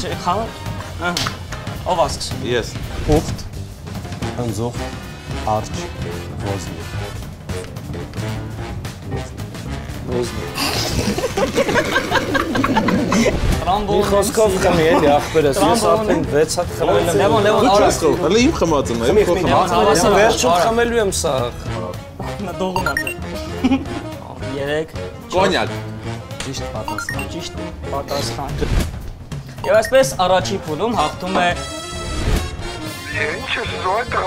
Խաղը։ Ահա։ Ով ասկսում։ Ես։ Ուխտ, ընձուղ, արջ, ոզնի։ Տրամբոն։ Մի խոսքով խմի էլի ախպերս, ես արդեն 6 հատ խմել եմ։ Լևոն, Լևոն, Դու արա։ չես խո, հələ իմ խմածում եմ, քո խմածում։ հավասար Վերջում խմելու եմ սա։ Նա դողում է։ 3 Կոնյակ։ Ճիշտ պատասխան։ ճիշտ պատասխան։ Եվ այսպես առաջի փուլում հաղթում է Ինչ է զոյտը։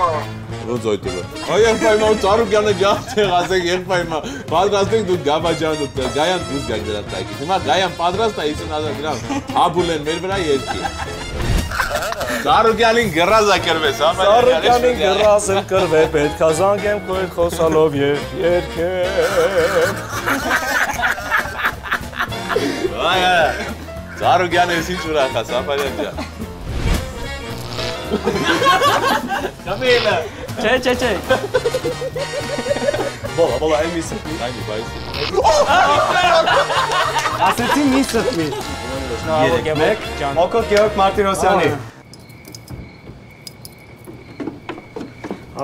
Ոնց օյտուը։ Այ երբայմա Ծարուկյանը գաղթեղ ասեք երբայմա։ Պատրաստենք դու Գաբաջան ու Գայան դուս գաք դրա տակից։ Հիմա Գայան պատրաստ է 50000 դրամ։ Հաբուլ են մեր վրա երկի։ Ծարուկյանին գրազա կրվես, հա։ Սարոկանին գրաս եմ կրվե, պետքա զանգեմ քո հետ խոսալով եւ երկեմ։ Այ Ծարուկյանը ինչ ուրախ է, Սաֆարյան ջան։ Կամիլա։ Չէ, չէ, չէ։ Բոլա, բոլա, այլ միսը։ Այո, բայց Ասեցի միսը մի։ Շնորհավոր Գևորգ ջան։ Մոկոտ Գեորգ Մարտիրոսյանի։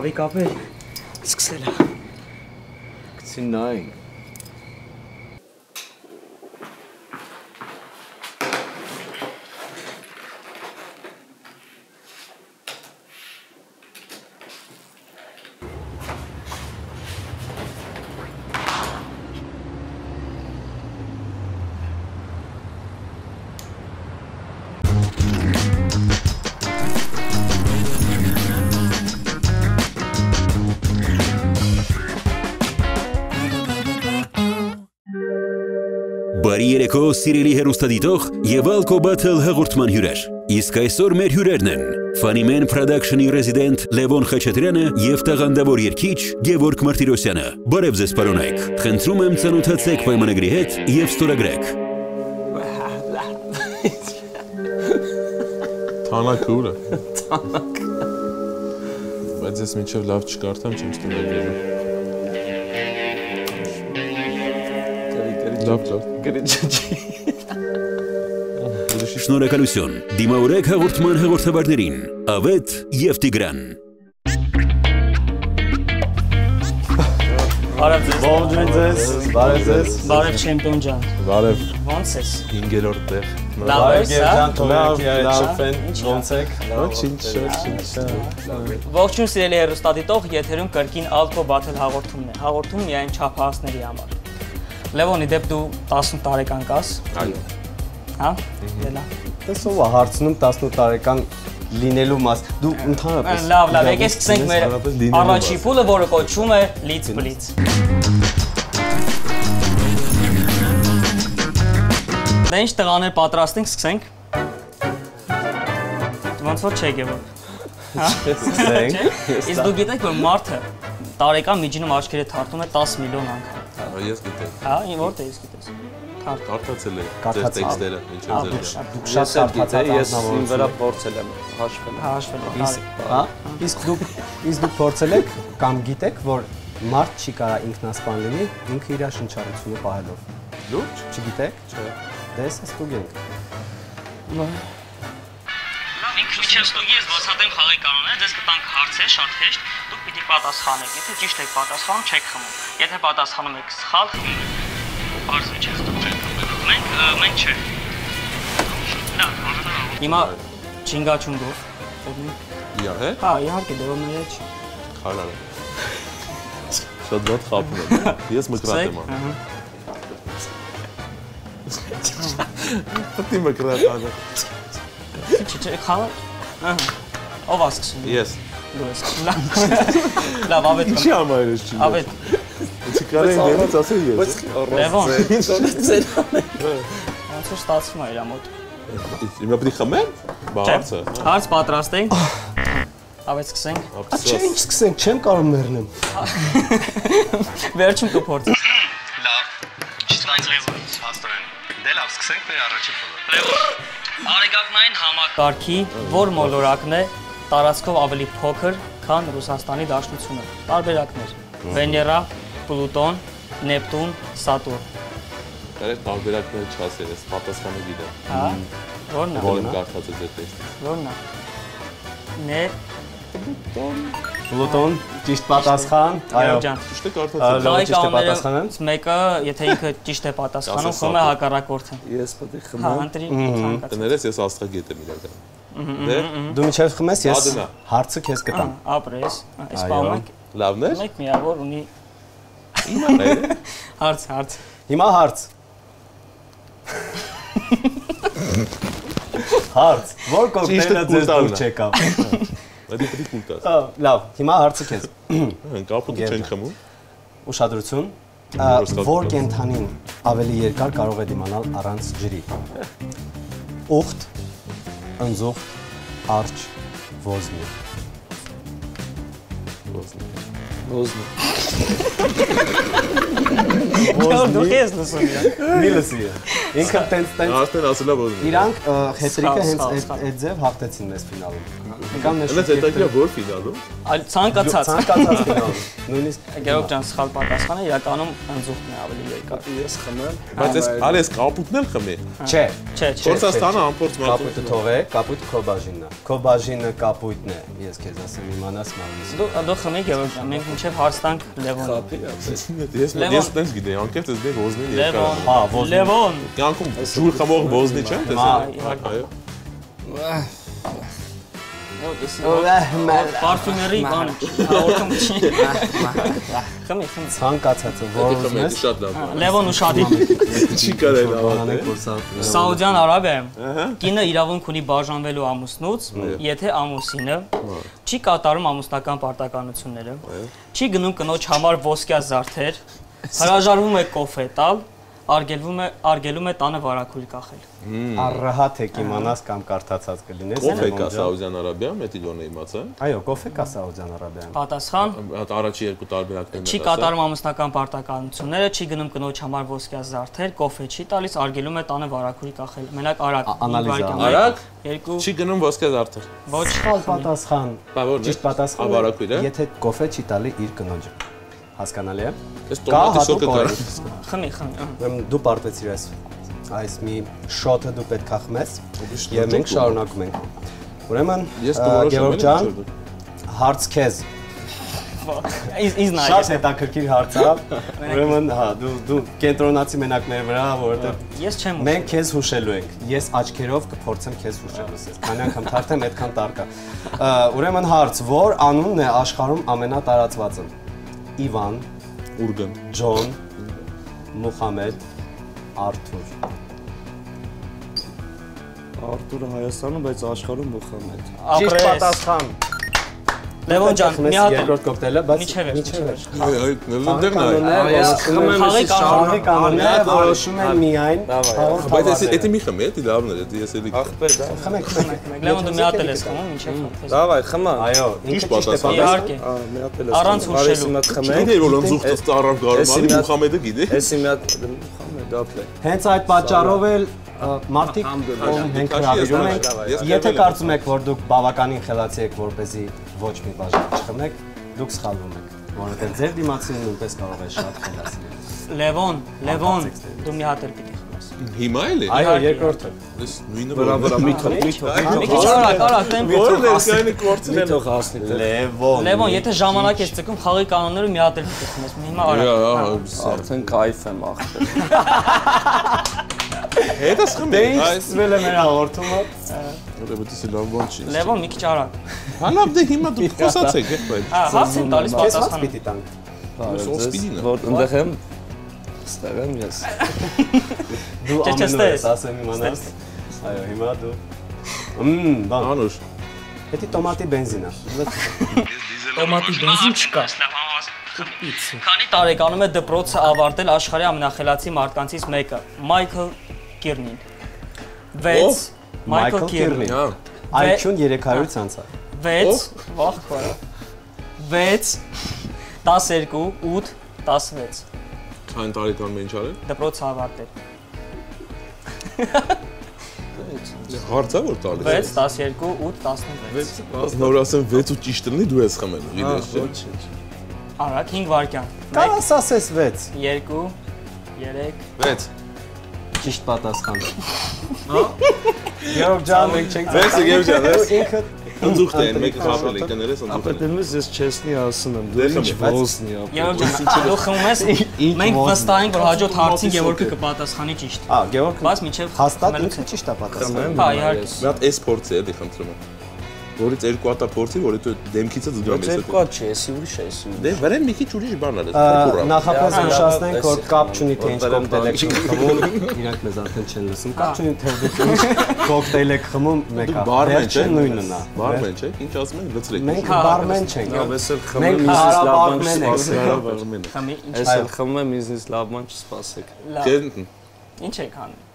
Ավիկ ապեր։ Սկսել է։ Գցի նայ։ Երեկո, սիրելի հերոստադիտող եւ Alco Battle հաղորդման հյուրեր։ Իսկ այսօր մեր հյուրերն են Funnyman Production-ի ռեզիդենտ Լևոն Խաչատրյանը եւ տաղանդավոր երգիչ Գևորգ Մարտիրոսյանը։ Բարև ձեզ, պարոնայք։ Խնդրում եմ ցանոթացեք պայմանագրի հետ եւ ստորագրեք։ Թանակը ուր է։ Թանակ։ Բայց ես մինչև լավ չկարդամ, չեմ ստուգելու։ Լավ կարդ։ Շնորհակալություն։ Դիմավորեք հաղորդման հաղորդավարներին՝ Ավետ եւ Տիգրան։ Բարև ձեզ։ Ողջույն ձեզ, բարև ձեզ։ Բարև չեմպիոն ջան։ Բարև Ոնց ես։ 5-րդ տեղ։ Լավ ես, հա։ Ջան, թողեք ինչ ոնց եք։ Ոչինչ, ոչինչ։ Ողջույն սիրելի հերոստատիտող, եթերում կրկին Alco Battle հաղորդումն է։ Հաղորդում միայն չափահասների համար։ Լևոնի դեպ դու 18 տարեկան կաս, Այո։ հա։ Դե լավ։ Տեսով է հարցնում 18 տարեկան լինելու մաս։ Դու ընդհանրապես Լավ, լավ, եկեք սկսենք մեր առաջի փուլը, որը կոչվում է Blitz Blitz։ Դե ինչ տղաներ պատրաստ ենք, սկսենք։ Ոնց որ չէ գեւոր։ սկսենք։ Իսկ դու գիտեք որ մարդը տարեկան միջինում աչքերը թարթում է 10 միլիոն անգամ։ Ես գիտեմ։ Հա, ին որտե ես գիտես։ Կարդացել եմ ձեր տեքստերը, ինչեր ձեր։ Դուք շատ հարթացած ես իմ վրա փորձել եմ հաշվել։ Հաշվել է։ Իսկ հա, իսկ դուք իսկ դուք փորձել եք կամ գիտեք, որ մարդ չի կարա ինքնասպան լինի ինքը իր շնչառությունը պահելով։ Լուրջ։ Չգիտեք։ Չէ։ Դες ստուգենք։ Լավ, ինքը միջև ստուգի ես բացատրեմ խաղի կանոնները, դες կտանք հարցեր շատ հեշտ, դուք պիտի պատասխանեք։ Եթե ճիշտ եք պատասխանում, չեք խմում։ Եթե պատասխանում եք սխալ, խմում եք։ Բարձր չէ ստուգում։ Մենք մենք չէ։ Լավ, Հիմա չինգաչունգով։ Իա, հե։ Հա, իհարկե, դերովները չի։ Խալալ։ Շատ ված խափում եմ։ Ես մկրատ եմ անում։ Ահա։ Պետք է մկրատ անը։ Չէ, չէ, խաղը։ Ահա։ Ով է սկսում։ Ես։ Դու ես Լավ, ավետ։ Ինչի համար ես չի։ Ավետ, Չկարեն դերից ասել ես։ Լևոն։ Ոնց որ ստացվում է իր մոտ։ Հիմա պետք է խմեմ։ Բա հարցը։ Հարց պատրաստենք։ Ավետ սկսենք։ Չէ, Ափսոս։ ինչ սկսենք, չեմ կարող մեռնեմ։ Վերջում կփորձենք։ Լավ։ Չստանց Լևոն, հաստորեն։ Դե լավ, սկսենք մեր առաջի փուլը։ Լևոն։ Արեգակնային համակարգի որ մոլորակն է տարածքով ավելի փոքր, քան Ռուսաստանի Դաշնությունը։ Տարբերակներ. Վեներա, Պլուտոն, Նեպտուն, Սատուրն։ Կարես տարբերակներ չասել, ես պատասխանը գիտեմ։ Հա։ Որն է։ Որն կարդացել ձեր տեքստը։ Որն է։ Ներ Պլուտոն, ճիշտ պատասխան։ Այո։ ջան։ Ճիշտ է կարդացել։ լավ, ճիշտ է պատասխանը։ մեկը, եթե ինքը ճիշտ է պատասխանում, խմում է հակառակորդը։ Ես պետք է Հա, խմեմ։ ընտրի ցանկացած։ Տներես ես աստղագետ եմ իրական։ Դե Դու միջև խմես, ես հարցը քեզ կտամ։ Ապրես։ Այս բանը լավն է։ մեկ միավոր ունի հարց, հարց։ Հիմա հարց։ Հարց։ Որ կոկտեյլը ձեզ դուր չեկավ։ Դա դեպի կուլտաս։ Ա, Լավ, հիմա հարցը քեզ։ Կապուտը չեն խմում։ Ուշադրություն։ Որ կենթանին ավելի երկար կարող է դիմանալ առանց ջրի։ Ուխտ, ընձուղտ, արջ, ոզնի։ Ոզնի։ Դու ես լսում ես։ Մի լսի։ Ինքը տենց տենց Արդեն ասելա որ։ Իրանք հետրիկը հենց այդ ձև հաղթեցին մեզ ֆինալում։ Եկան մեզ Հենց հետաքրքիր է, որ ֆինալում։ Այլ ցանկացած։ ցանկացած ֆինալում։ Նույնիսկ Գերոբ ջան, սխալ պատասխանը իրականում ընձուղտն է ավելի երկար։ Ես խմեմ։ Բայց ես արես կապուտն էլ խմի։ չէ, Չէ, չէ։ Փորձաստանը կապույտը մարդու։ թողե, կապույտը քո բաժինն է։ Քո բաժինը կապույտն է։ Ես քեզ ասեմ իմանաս մամիս։ Դու դու խմի Գերոբ ջան, մենք մինչև հարց տանք Լևոնին։ Խափի ապես։ Ես Լևոն։ ես տենց գիտեի, անկեղծ ես դե ոզնին երկար։ Լևոն։ Հա, ոզնի։ Լևոն։ Կյանքում ջուր խմող ոզնի տեսել։ Իհարկե։ Այո։ Պարֆյումերի բան, հաղորդում չի։ Խմի, խմի։ Ցանկացածը որ Դա ուզում ես։ շատ լավ։ Լևոն ուշադիր։ Չի կարել Անենք ավարտել։ որ սա Սաուդյան Արաբիայում կինը իրավունք ունի բաժանվելու ամուսնուց, եթե ամուսինը չի կատարում ամուսնական պարտականությունները, չի գնում կնոջ համար ոսկյա զարդեր, հրաժարվում է կոֆե տալ, արգելվում է արգելում է տանը վարակույր կախել։ առհատ եք իմանաս կամ կարդացած կլինես։ Ով է Լևոն կա Սաուդյան Արաբիայում, դա գոնե իմացա։ Այո, կոֆե կա Սաուդյան Արաբիայում։ Պատասխան. Հատ առաջի երկու տարբերակներն Չի կատարում ամուսնական պարտականությունները, չի գնում կնոջ համար ոսկյա զարդեր, կոֆե չի տալիս, արգելում է տանը վարակույր կախել։ Մենակ արագ։ Ա- անալիզ վայրկյան, ա- մեկ, Արագ Երկու, չի գնում ոսկե զարդեր։ ոչ, պատասխան։ է։ Ճիշտ պատասխանը։ է։ Եթե կոֆե չի տալի իր կնոջը։ Հասկանալի է։ Ես Կա տոմատի օրեր։ կարա։ խմի, խմի։ դու պարտվեցիր այս այս մի շոթը դու պետք է խմես Ուրիշ եւ մենք շարունակում ենք։ Ուրեմն Ես Գևորգ ջան, հարց քեզ։ Իս իս նայ։ Շատ հետաքրքիր հարց է։ Ուրեմն, հա, դու դու կենտրոնացի մենակների վրա, որովհետեւ Ես չեմ մենք քեզ հուշելու ենք։ Ես աչքերով կփորձեմ քեզ հուշել լսես։ Քանի անգամ թարթեմ, այդքան տարկա։ Ուրեմն հարց, որ անունն է աշխարհում ամենատարածվածը։ Իվան, Ուրգն։ Ջոն, Մուխամեդ, Արթուր։ Արտուրը Հայաստանում, բայց աշխարհում Մուխամեդ։ Ճիշտ պատասխան։ Լևոն ջան, մի հատ երկրորդ կոկտեյլը, բայց Միջև է, միջև է։ Այ այ նելնդերն Կանոնները Ես որոշում են խաղի խաղի կանոնները որոշում են միայն հաղորդ Բայց ես հավաքները։ դա մի խմի, դա լավն է, դա ես էլի։ Ախպեր դա։ Խմեք, խմեք։ Լևոն դու մի հատ էլ ես խմում, ինչի՞ խմես։ Դավայ, խմա։ Այո, է պատասխան։ Իհարկե։ մի հատ էլ Առանց հուշելու։ Գիտեի որ ուխտս ծառավ գարում, Էսի ալի մի հատ- Մուխամեդը գիտի։ Էսի մի հատ Մուխամեդ ապլե։ Հենց այդ պատճառով էլ մարդիկ ում ենք Քաշի, ես հրավիրում ենք, եթե կարծում եք, որ դուք բավականին խելացի եք, որպեսզի ոչ մի բաժան չխմեք, դուք սխալվում եք, որովհետև ձեր դիմացին նույնպես կարող է շատ խելացի լինել։ Լևոն, Լևոն, դու մի հատ էլ պիտի խմես։ Հիմա էլի։ Այո, երկրորդը։ Ես նույնը Վրա վրա մի թող, մի թող։ Մի քիչ արագ, արագ, տեմպո։ Որ ներկայինի կորցնել Մի թող հասնի։ Լևոն։ Լևոն, եթե ժամանակ ես ցկում խաղի կանոնները մի հատ էլ պիտի խմես։ Հիմա արագ։ այո, Արդեն կայֆ եմ ախպեր։ հետս խմի։ Դե ինչ սկսվել է մեր հաղորդումը։ ուրեմն դիսի լավ բան չի։ Լևոն, մի քիչ արագ։ Հա լավ դե հիմա դու խոսացեք, եղբայր։ Հա, հարց եմ տալիս պատասխանը։ պիտի տանք։ սոսպիդինը։ Որ ընդեղ եմ? Ստեղ եմ ես։ Դու ամենուր ես ասեմ իմանաս։ Այո, հիմա դու։ Մմ, բան։ Անուշ։ Դա տոմատի բենզին է։ Տոմատի բենզին չկա։ Քանի տարեկանում է դպրոցը ավարտել աշխարհի ամենախելացի մարդկանցից մեկը՝ Մայքլ Կիրնին։ 6 Մայքլ Կիրնին։ IQ-ն 300-ից անցա։ 6 վախ քորա 6 12 8 16 Քան տարեկան ինչ արել։ դպրոց ավարտել Հարցա որ տալիս։ 6 12 8 16 Նոր ասեմ 6 ու ճիշտ լինի դու ես խմել, գիտես չէ։ Ոչինչ։ արագ 5 վայրկյան Կարաս ասես 6։ 2 3 6 Ճիշտ պատասխան։ Գեորգ ջան, մենք չենք Մերսի Գեորգ ջան, ես- ինքը Ընձուխտ է, մեկը խապել է, կներես ընձուխտ է։ Ապետելուց ես չեսնի ասում եմ, դու ինչ ոզնի ապետ։ Եվ ջան, դու խմում ես, մենք վստահ ենք, որ հաջորդ հարցին Գևորգը կպատասխանի ճիշտ։ Ա, Գեորգ Բայց միջև հաստատ ինքը ճիշտ է պատասխանում։ Հա, իհարկե։ Մի հատ էս փորձ է, էլի խնդրում եմ։ Որից երկու հատա փորձի, որի դու դեմքիցը զգամ Բայց ես։ երկու հատ չի, էսի ուրիշ է, էսի ուրիշ։ Դե վրան մի քիչ ուրիշ բան արես, Ա, փոքր։ Նախապես նշացնենք, որ կապ չունի թե ինչ որ կոկտեյլ եք խմում, իրանք մեզ արդեն չեն լսում։ Կապ չունի թե դուք ինչ կոկտեյլ եք խմում, մեկը։ Բարմեն չէ, նույնն է։ Բարմեն չէ, ինչ ասում են, լցրեք։ Մենք բարմեն չենք։ էլ Մենք խմում եմ, ինձ լավ բան հարաբարմեն ենք։ չսպասեք։ Խմի, ինչ էլ խմում եմ, ինձ լավ բան չսպասեք։ լավ։ Ինչ եք անում։